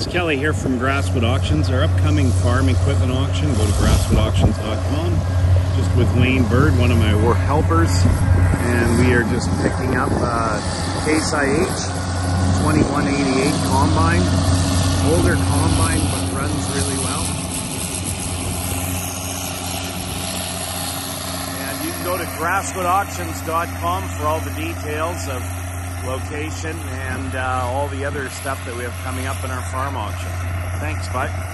It's Kelly here from Grasswood Auctions. Our upcoming farm equipment auction, go to grasswoodauctions.com. Just with Wayne Bird, one of my work helpers. And we are just picking up uh, Case IH 2188 combine. Older combine, but runs really well. And you can go to grasswoodauctions.com for all the details of location and uh, all the other stuff that we have coming up in our farm auction. Thanks, bye.